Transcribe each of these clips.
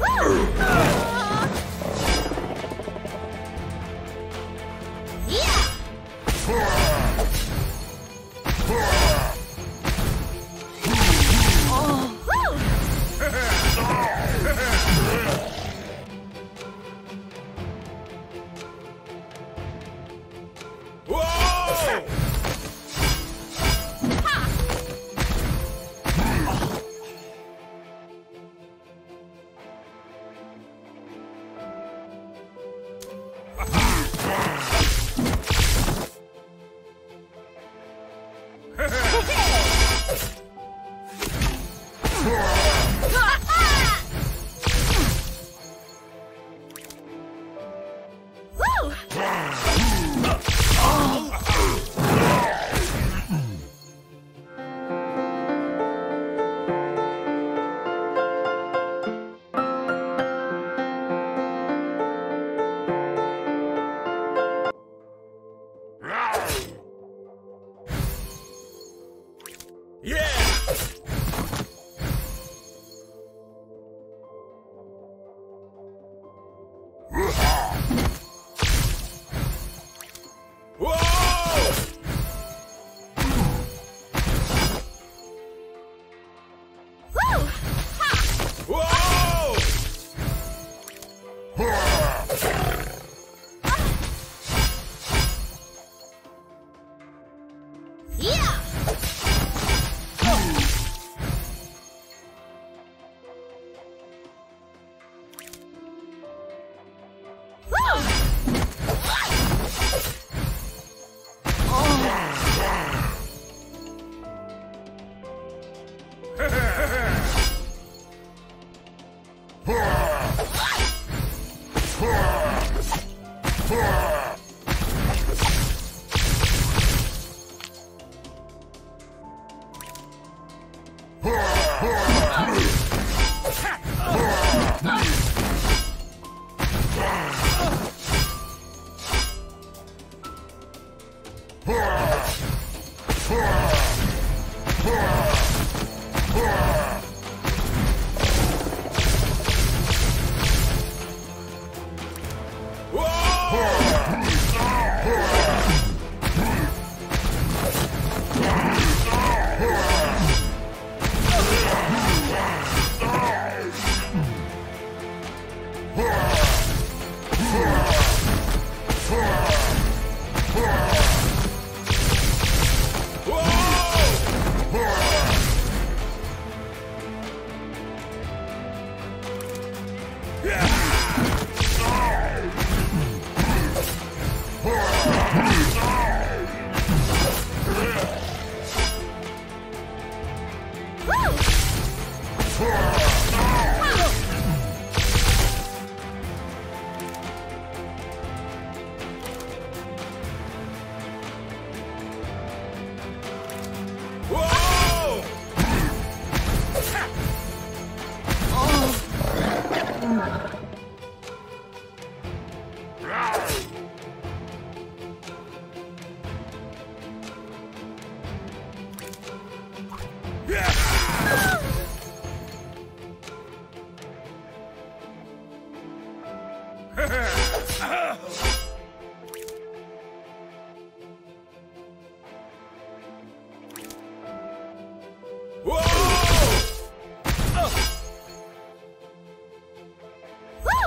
Ah! Ah! Whoa!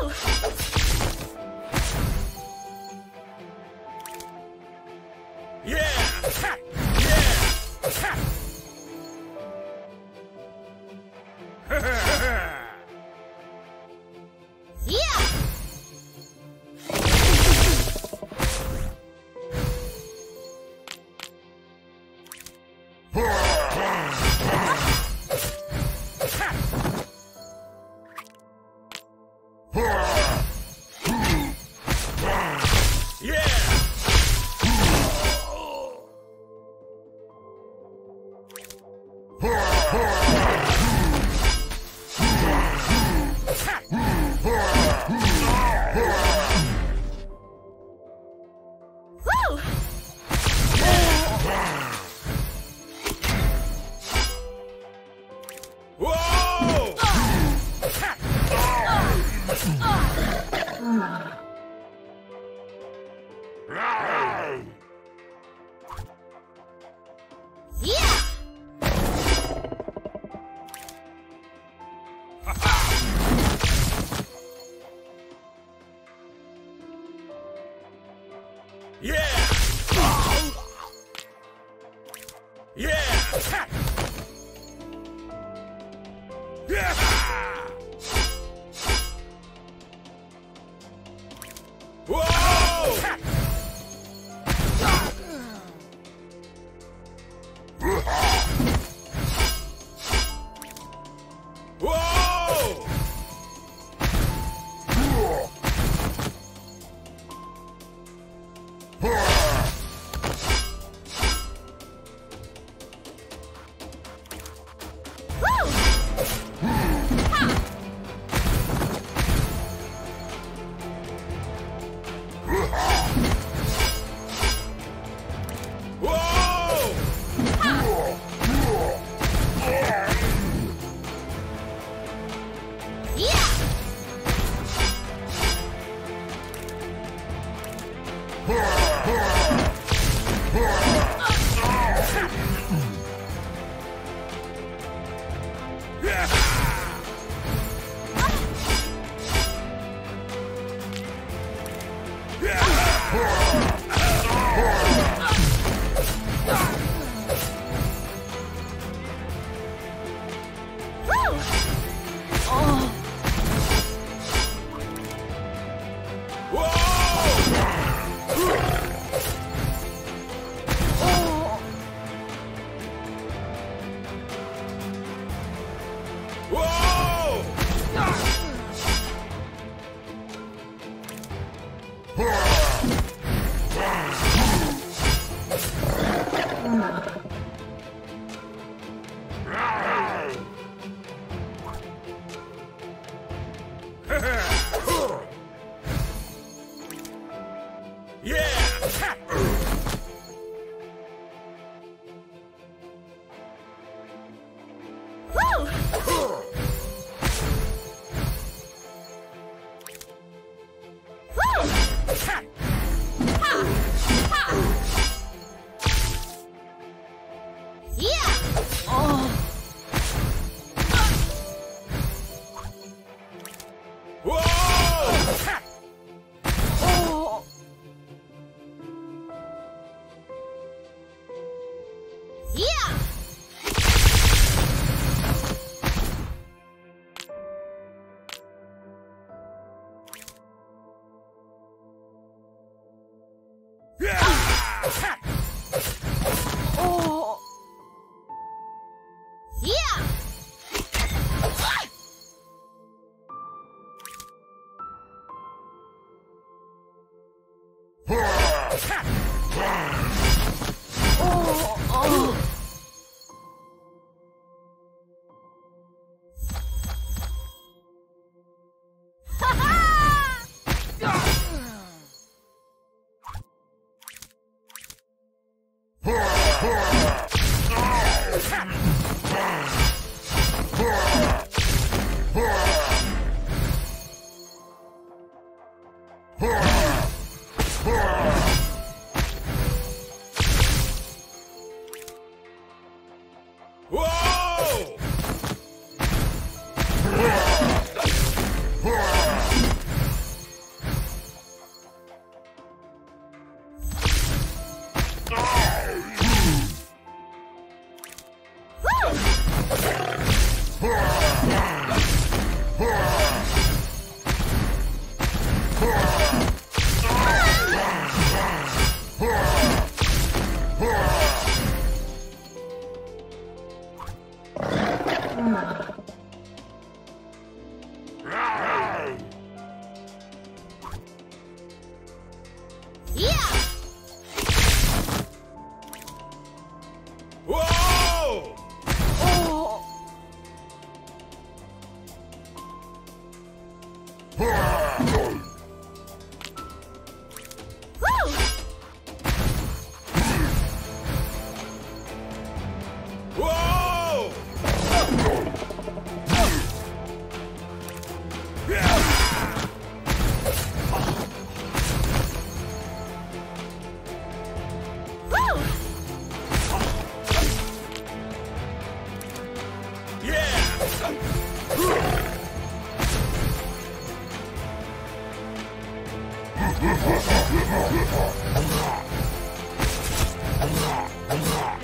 Woo! Hurrah! Hurrah! Hurrah! Attack! Ha! Yeah.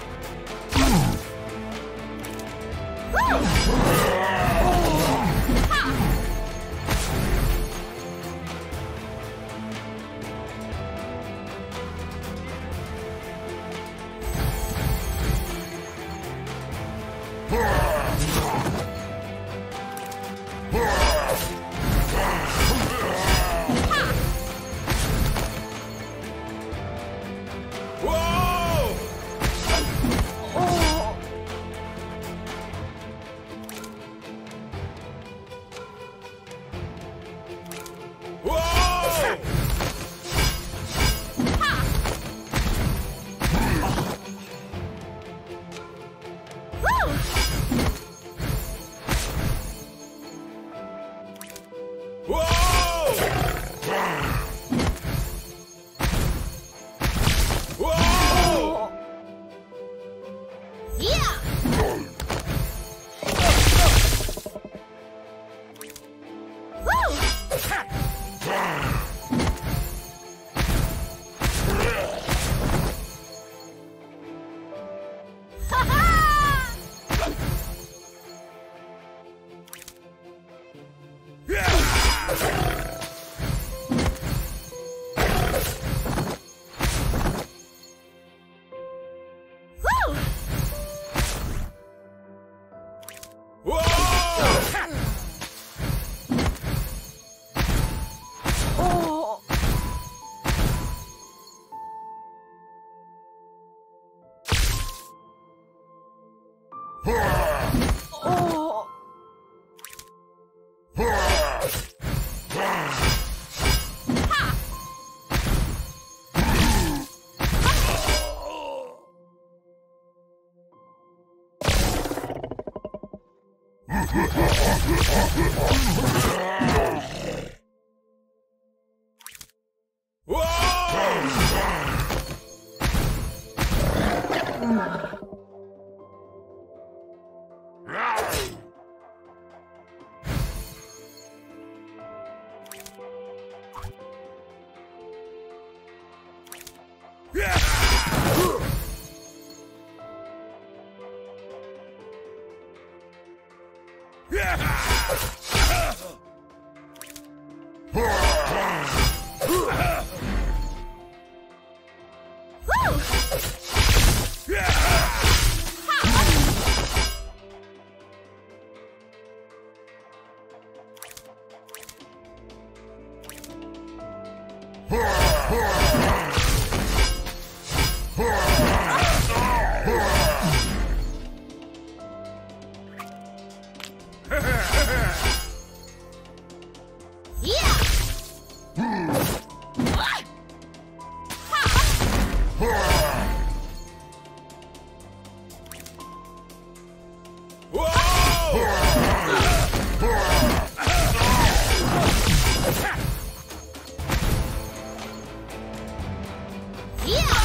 Ha Huh! Yeah! Yeah!